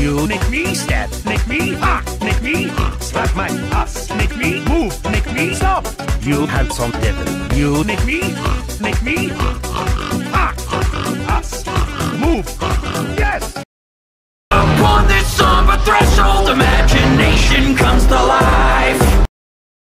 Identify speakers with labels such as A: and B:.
A: You make me step, make me ha, make me slap my ass, make me move, make me stop. You handsome devil. You make me, make me.